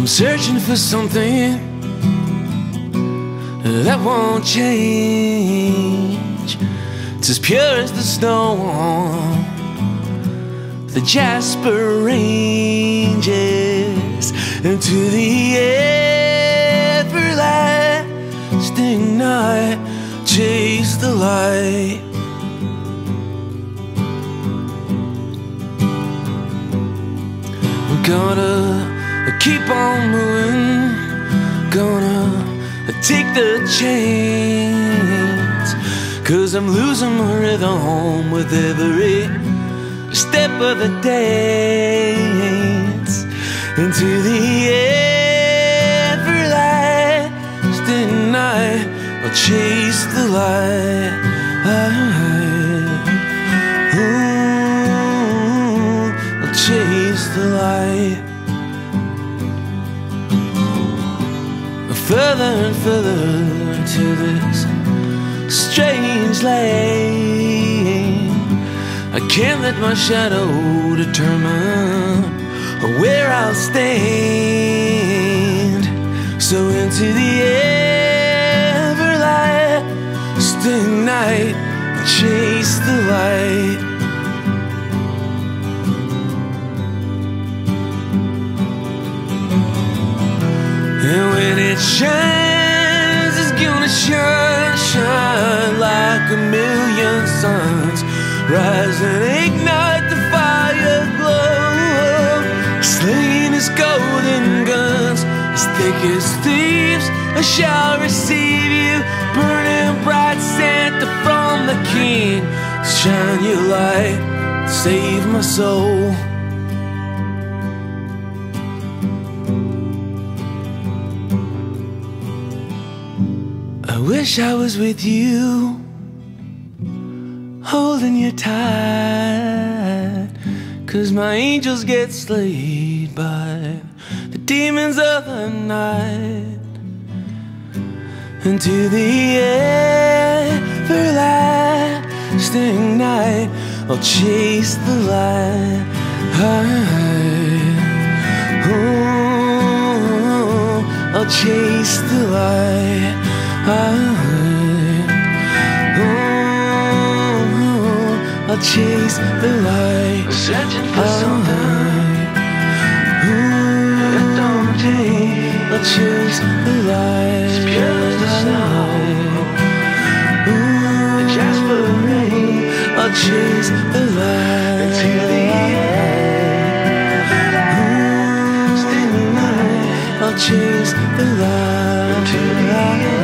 I'm searching for something that won't change. It's as pure as the snow on the Jasper ranges into the everlasting night. Chase the light. We're gonna keep on moving, gonna take the chains. Cause I'm losing my rhythm with every step of the dance into the everlasting night. I'll chase the light. Further and further into this strange lane. I can't let my shadow determine where I'll stand. So into the everlasting night, chase the light. It shines, it's gonna shine, shine like a million suns. Rise and ignite the fire glow. Slinging his golden guns, as thick as thieves, I shall receive you. Burning bright Santa from the King. Shine your light, save my soul. Wish I was with you, holding you tight. Cause my angels get slayed by the demons of the night. Into the everlasting night, I'll chase the light. Ooh, I'll chase the light. Ooh, I'll chase the light. Searching for something that don't change. I'll chase the light. It's pure as the snow. Ooh, Jasper rain I'll chase the light. Until the Ooh, everlasting night. I'll chase the light. Until the